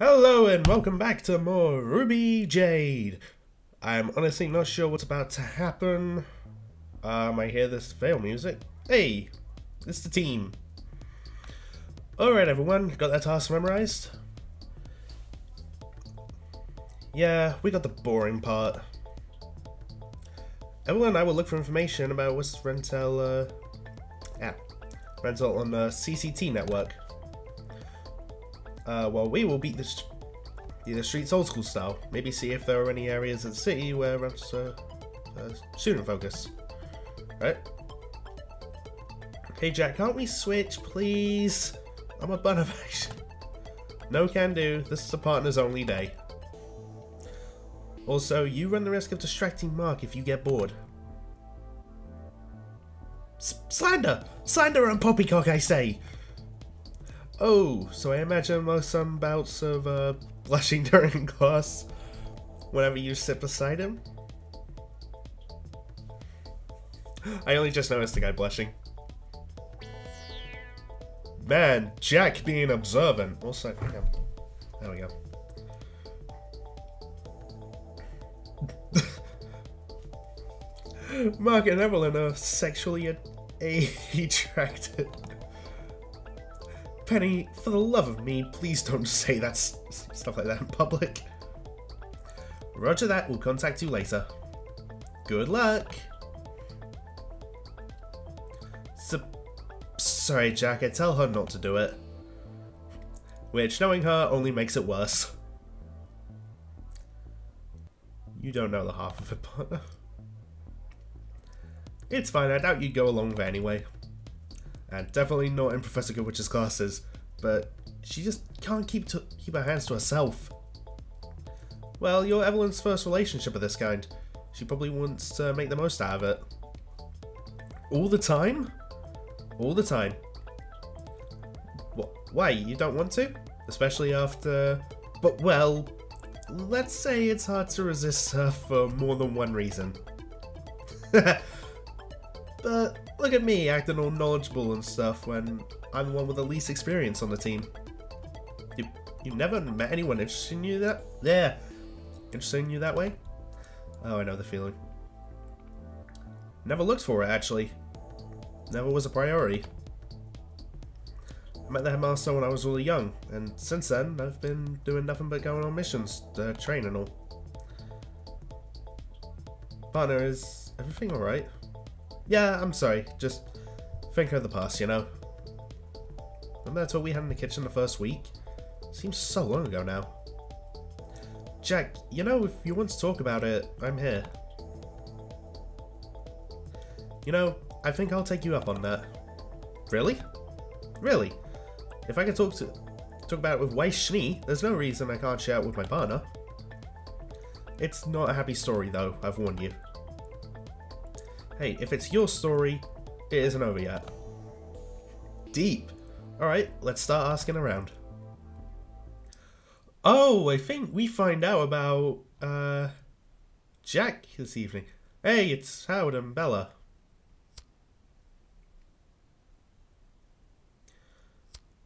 Hello and welcome back to more Ruby Jade. I'm honestly not sure what's about to happen. Um, I hear this fail music. Hey, it's the team. Alright everyone, got that task memorized? Yeah, we got the boring part. Evelyn and I will look for information about what's Rentel, uh, yeah, Rental on the CCT network. Uh, well, we will beat the, the streets old school style. Maybe see if there are any areas of the city where it's uh, uh, student focus. Right? Hey Jack, can't we switch, please? I'm a bun of action. No can do. This is a partner's only day. Also, you run the risk of distracting Mark if you get bored. S slander! Slander and poppycock, I say! Oh, so I imagine some bouts of uh, blushing during class whenever you sit beside him? I only just noticed the guy blushing. Man, Jack being observant. Also, I think I'm... There we go. Mark and Evelyn are sexually attracted. Penny, for the love of me, please don't say that stuff like that in public. Roger that, we'll contact you later. Good luck! So, sorry, Jack, I tell her not to do it. Which, knowing her, only makes it worse. You don't know the half of it, partner. It's fine, I doubt you'd go along with it anyway. And definitely not in Professor Goodwitch's classes, but she just can't keep to keep her hands to herself. Well, you're Evelyn's first relationship of this kind. She probably wants to make the most out of it. All the time? All the time. What? Why? You don't want to? Especially after... But, well, let's say it's hard to resist her for more than one reason. But look at me acting all knowledgeable and stuff when I'm the one with the least experience on the team. You you never met anyone interested in you that there. Interested in you that way? Oh, I know the feeling. Never looked for it actually. Never was a priority. I met the headmaster when I was really young, and since then I've been doing nothing but going on missions, to train and all. Partner, is everything alright? Yeah, I'm sorry. Just think of the past, you know? And that's what we had in the kitchen the first week. Seems so long ago now. Jack, you know, if you want to talk about it, I'm here. You know, I think I'll take you up on that. Really? Really? If I can talk to talk about it with Weiss Schnee, there's no reason I can't share it with my partner. It's not a happy story though, I've warned you. Hey, if it's your story, it isn't over yet. Deep. Alright, let's start asking around. Oh, I think we find out about, uh, Jack this evening. Hey, it's Howard and Bella.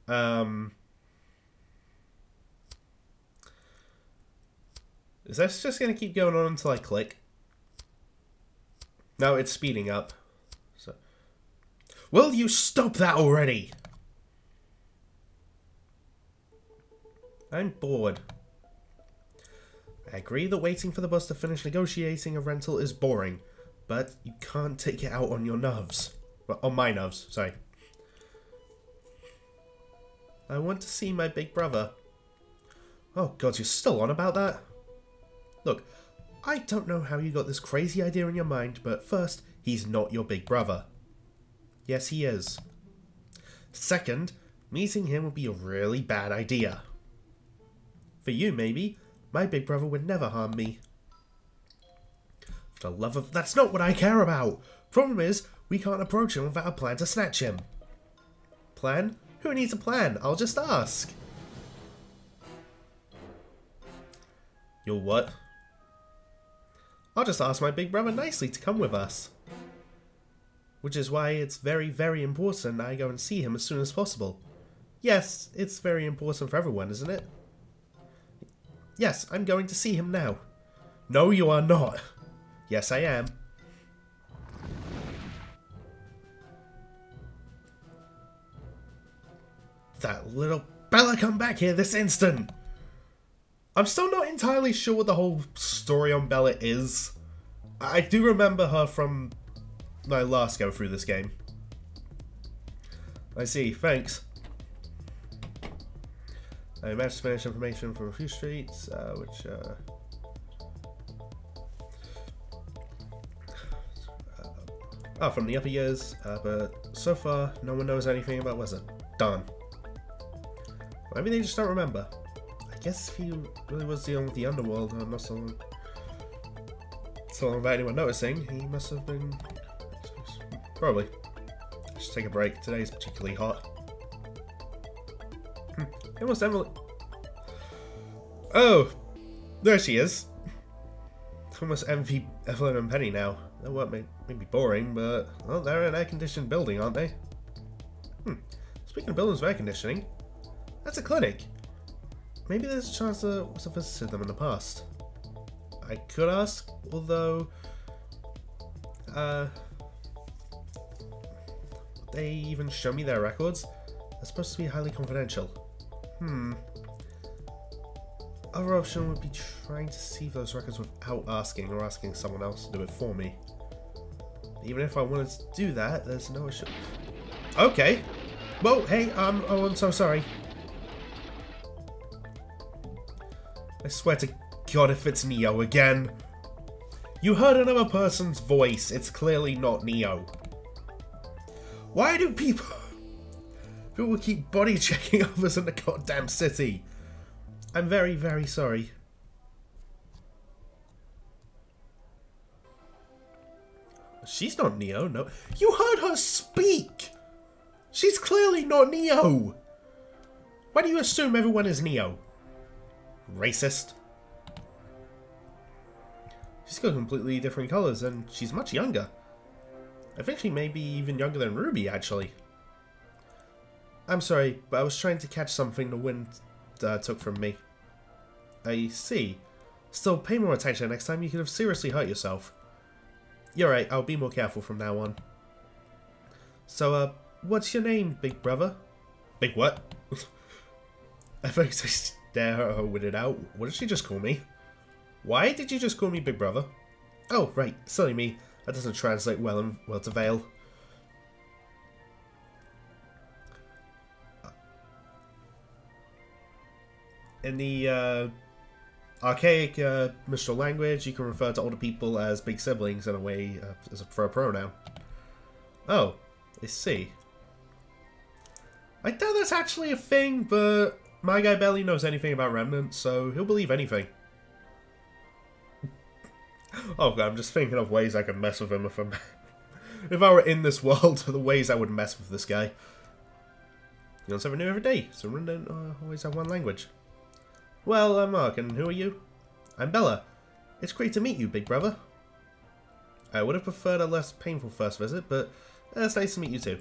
Um... Is this just going to keep going on until I click? No, it's speeding up. So, Will you stop that already? I'm bored. I agree that waiting for the bus to finish negotiating a rental is boring, but you can't take it out on your nerves. Well, on my nerves, sorry. I want to see my big brother. Oh god, you're still on about that? Look, I don't know how you got this crazy idea in your mind, but first, he's not your big brother. Yes, he is. Second, meeting him would be a really bad idea. For you, maybe. My big brother would never harm me. For the love of... That's not what I care about! Problem is, we can't approach him without a plan to snatch him. Plan? Who needs a plan? I'll just ask. You'll what? I'll just ask my big brother nicely to come with us. Which is why it's very, very important I go and see him as soon as possible. Yes, it's very important for everyone, isn't it? Yes, I'm going to see him now. No, you are not. Yes, I am. That little Bella come back here this instant! I'm still not entirely sure what the whole story on Bella is. I do remember her from my last go through this game. I see, thanks. I managed to finish information from a few streets, uh, which, uh, Oh, from the upper years, uh, but so far, no one knows anything about Wizard. Done. Maybe they just don't remember. I guess if he really was dealing with the underworld, not so long, so long without anyone noticing, he must have been... Probably. Just take a break. Today's particularly hot. Hmm. Almost Emily... Oh! There she is. Almost envy Evelyn and Penny now. That what may, may be boring, but well, they're an air-conditioned building, aren't they? Hmm. Speaking of buildings with air conditioning, that's a clinic. Maybe there's a chance to have visited them in the past. I could ask, although, uh, they even show me their records? They're supposed to be highly confidential. Hmm. Other option would be trying to see those records without asking or asking someone else to do it for me. Even if I wanted to do that, there's no issue. Okay. Well, hey, um, oh, I'm so sorry. I swear to God if it's Neo again. You heard another person's voice. It's clearly not Neo. Why do people... People keep body checking others in the goddamn city? I'm very, very sorry. She's not Neo, no. You heard her speak! She's clearly not Neo! Why do you assume everyone is Neo? Racist. She's got completely different colors, and she's much younger. I think she may be even younger than Ruby, actually. I'm sorry, but I was trying to catch something the wind uh, took from me. I see. Still, pay more attention next time. You could have seriously hurt yourself. You're right, I'll be more careful from now on. So, uh, what's your name, big brother? Big what? I think At her with it out. What did she just call me? Why did you just call me big brother? Oh, right, silly me. That doesn't translate well, in, well to Vale. In the uh, archaic uh, mystical language, you can refer to older people as big siblings in a way uh, as a, for a pronoun. Oh, I see. I doubt that's actually a thing, but my guy barely knows anything about remnants, so he'll believe anything. oh god, I'm just thinking of ways I could mess with him if I'm... if I were in this world, the ways I would mess with this guy. You learn something new every day, so Remnant uh, always have one language. Well, I'm Mark, and who are you? I'm Bella. It's great to meet you, big brother. I would have preferred a less painful first visit, but it's nice to meet you too.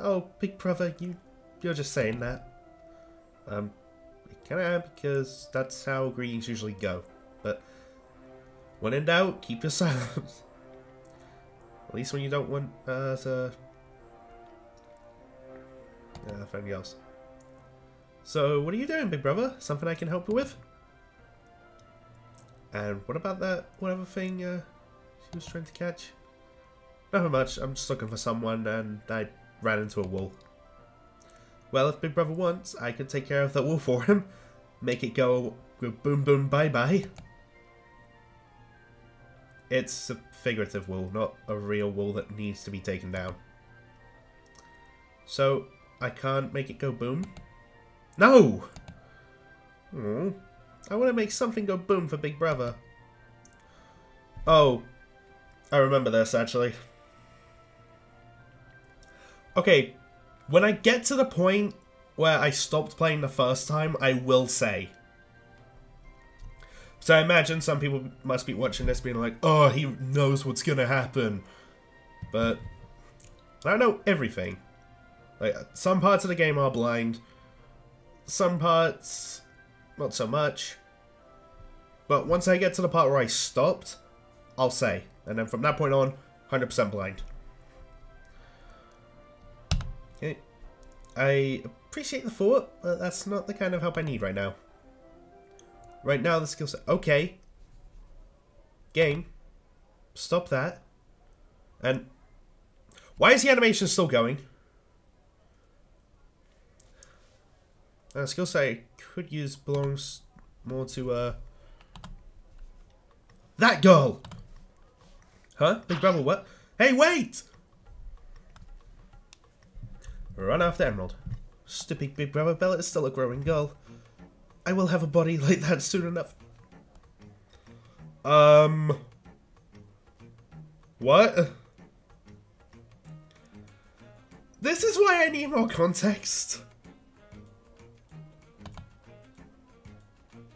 Oh, big brother, you, you're just saying that. Um, can I because that's how greetings usually go. But when in doubt, keep your silence. At least when you don't want uh, to... Uh, anything else. So, what are you doing, big brother? Something I can help you with? And what about that whatever thing uh, she was trying to catch? Nothing much. I'm just looking for someone and I ran into a wool. Well, if Big Brother wants, I could take care of that wool for him. Make it go, boom boom bye bye. It's a figurative wool, not a real wool that needs to be taken down. So, I can't make it go boom? No! Oh, I want to make something go boom for Big Brother. Oh, I remember this, actually. Okay, when I get to the point where I stopped playing the first time, I will say. So I imagine some people must be watching this being like, oh, he knows what's going to happen. But I don't know everything. Like, some parts of the game are blind. Some parts, not so much. But once I get to the part where I stopped, I'll say. And then from that point on, 100% blind. I appreciate the thought, but that's not the kind of help I need right now. Right now, the skill set... Okay. Game. Stop that. And... Why is the animation still going? Uh, skill set I could use belongs more to, uh... That girl! Huh? Big brother, what? Hey, wait! Run after Emerald. Stupid big brother, Bella is still a growing girl. I will have a body like that soon enough. Um... What? This is why I need more context.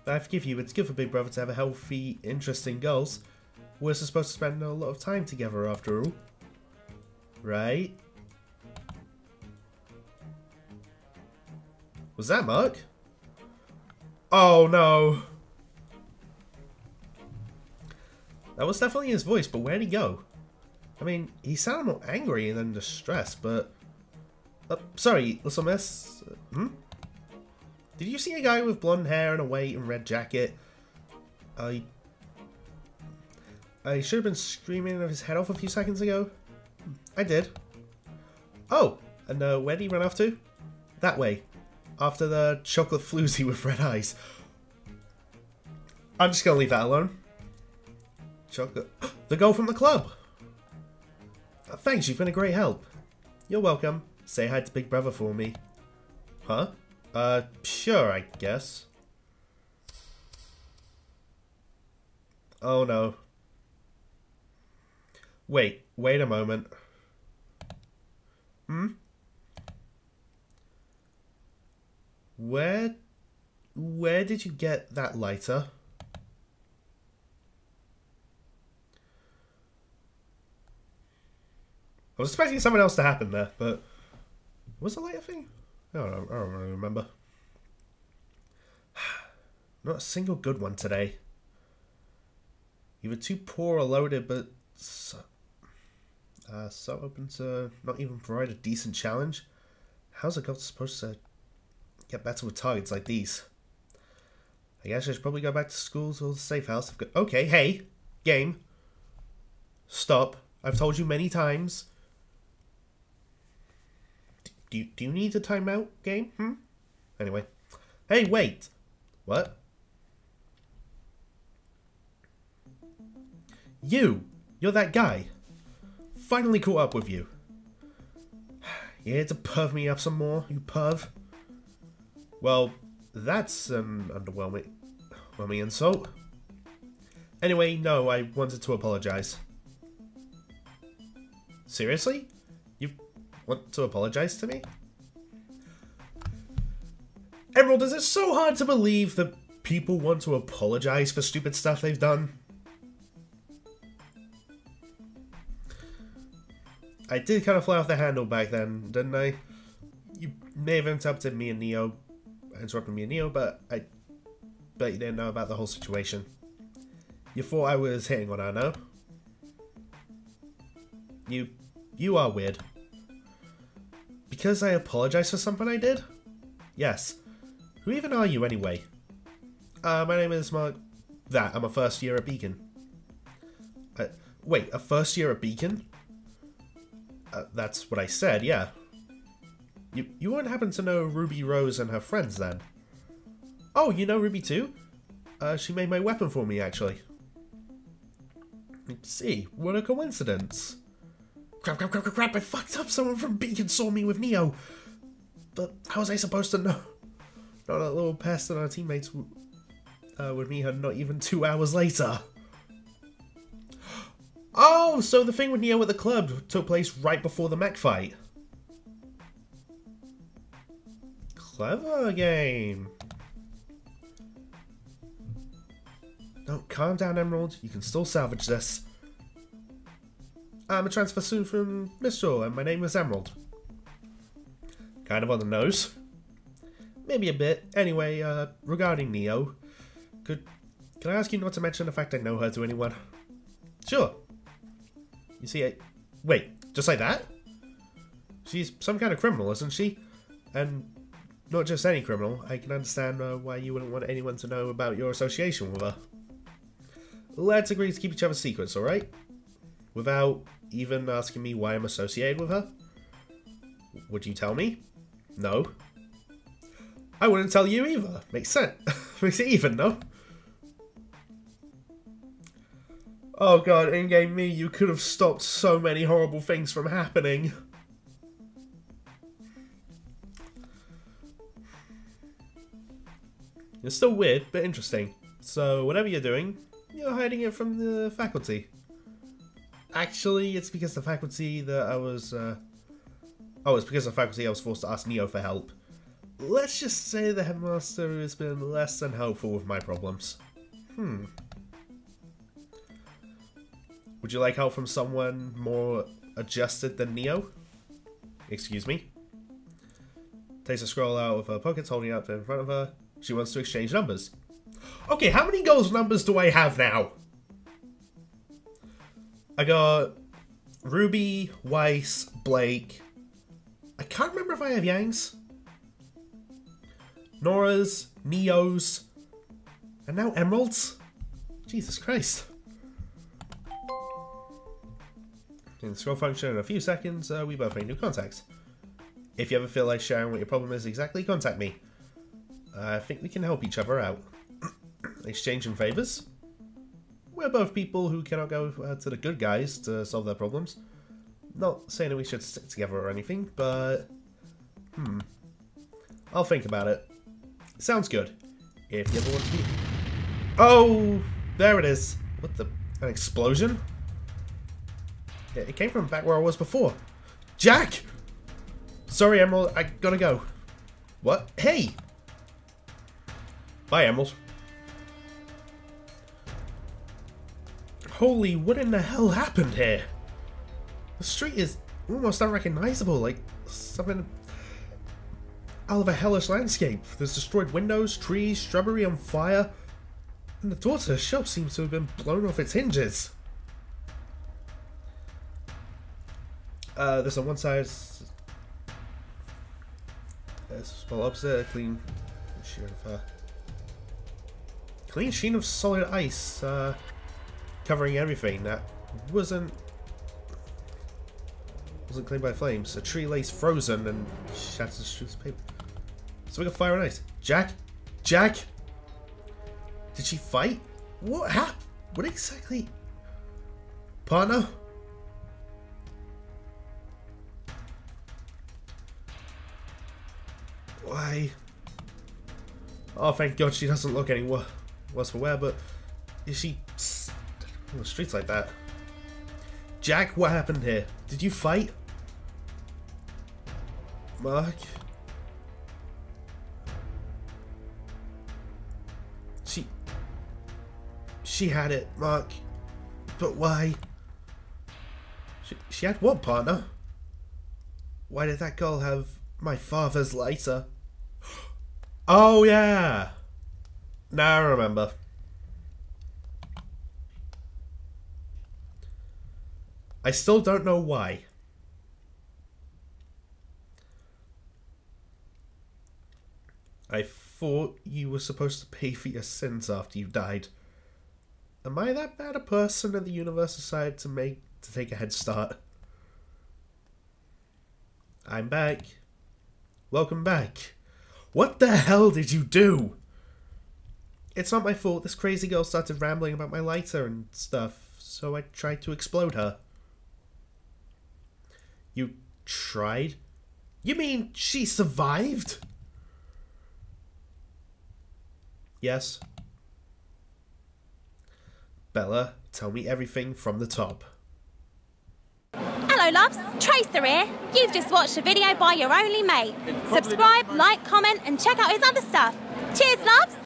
I forgive you, it's good for Big Brother to have a healthy, interesting girls. We're supposed to spend a lot of time together after all. Right? Was that Mark? Oh no. That was definitely his voice, but where'd he go? I mean, he sounded more angry than distressed, but... Uh, sorry, Little Miss? Hmm? Did you see a guy with blonde hair and a white and red jacket? I... I should have been screaming his head off a few seconds ago. I did. Oh, and uh, where did he run off to? That way. After the chocolate floozy with red eyes. I'm just gonna leave that alone. Chocolate. The girl from the club! Uh, thanks, you've been a great help. You're welcome. Say hi to Big Brother for me. Huh? Uh, sure, I guess. Oh no. Wait, wait a moment. Hmm? Where... Where did you get that lighter? I was expecting something else to happen there, but... Was the lighter thing? I don't, I don't really remember. Not a single good one today. Either too poor or loaded, but so, uh, so open to not even provide a decent challenge. How's a girl supposed to get better with targets like these? I guess I should probably go back to school or the safe house. Got, okay, hey, game. Stop. I've told you many times. Do you, do you need a timeout game? Hmm? Anyway. Hey, wait. What? You! You're that guy. Finally caught up with you. Here to perv me up some more, you perv? Well, that's an underwhelming, underwhelming insult. Anyway, no, I wanted to apologize. Seriously? You want to apologize to me? Emerald, is it so hard to believe that people want to apologize for stupid stuff they've done? I did kind of fly off the handle back then, didn't I? You may have interrupted me and Neo, interrupted me and Neo, but I bet you didn't know about the whole situation. You thought I was hitting on her, no? You, you are weird. Because I apologize for something I did? Yes. Who even are you anyway? Uh, my name is Mark... That, I'm a first year at Beacon. Uh, wait, a first year at Beacon? Uh, that's what I said, yeah. You, you wouldn't happen to know Ruby Rose and her friends then? Oh, you know Ruby too? Uh, she made my weapon for me, actually. See, what a coincidence. Crap, crap, crap, crap, crap, I fucked up. Someone from Beacon saw me with Neo. But how was I supposed to know? Not that little pest and our teammates uh, meet her not even two hours later. Oh, so the thing with Neo at the club took place right before the mech fight. Clever game. No, calm down, Emerald. You can still salvage this. I'm a transfer student from Mistral, and my name is Emerald. Kind of on the nose. Maybe a bit. Anyway, uh, regarding Neo, could Can I ask you not to mention the fact I know her to anyone? Sure. You see, I... Wait, just like that? She's some kind of criminal, isn't she? And not just any criminal. I can understand uh, why you wouldn't want anyone to know about your association with her. Let's agree to keep each other's secrets, alright? Without even asking me why I'm associated with her? Would you tell me? No. I wouldn't tell you either. Makes sense. Makes it even, no? Oh god, in-game me, you could have stopped so many horrible things from happening. It's still weird, but interesting. So, whatever you're doing, you're hiding it from the faculty. Actually, it's because the faculty that I was, uh... Oh, it's because the faculty I was forced to ask Neo for help. Let's just say the headmaster has been less than helpful with my problems. Hmm. Would you like help from someone more adjusted than Neo? Excuse me? Takes a scroll out of her pockets, holding it up in front of her. She wants to exchange numbers. Okay, how many girls' numbers do I have now? I got Ruby, Weiss, Blake. I can't remember if I have Yang's. Nora's, Neo's, and now Emerald's. Jesus Christ. In the scroll function in a few seconds, uh, we both make new contacts. If you ever feel like sharing what your problem is exactly, contact me. I think we can help each other out. Exchanging favours? We're both people who cannot go uh, to the good guys to solve their problems. Not saying that we should stick together or anything, but... Hmm. I'll think about it. Sounds good. If you ever want to be... Oh! There it is. What the... An explosion? It came from back where I was before. Jack! Sorry, Emerald. I gotta go. What? Hey! Bye, Emerald. Holy, what in the hell happened here? The street is almost unrecognizable, like something out of a hellish landscape. There's destroyed windows, trees, shrubbery on fire, and the door to the shop seems to have been blown off its hinges. Uh, there's on one side, there's well opposite, a clean sheet of uh, clean sheet of solid ice, uh, covering everything that wasn't wasn't cleaned by flames. A tree lays frozen and shatters streets of paper. So we got fire and ice. Jack? Jack? Did she fight? What happened? What exactly? Partner? Why? Oh, thank God she doesn't look any worse for wear, but is she on the streets like that? Jack, what happened here? Did you fight? Mark? She... She had it, Mark. But why? She, she had what, partner? Why did that girl have my father's lighter? Oh, yeah! Now I remember. I still don't know why. I thought you were supposed to pay for your sins after you died. Am I that bad a person that the universe decided to make to take a head start? I'm back. Welcome back. What the hell did you do? It's not my fault. This crazy girl started rambling about my lighter and stuff, so I tried to explode her. You tried? You mean she survived? Yes. Bella, tell me everything from the top. Hello, loves. Tracer here. You've just watched a video by your only mate. Subscribe, like, comment, and check out his other stuff. Cheers, loves.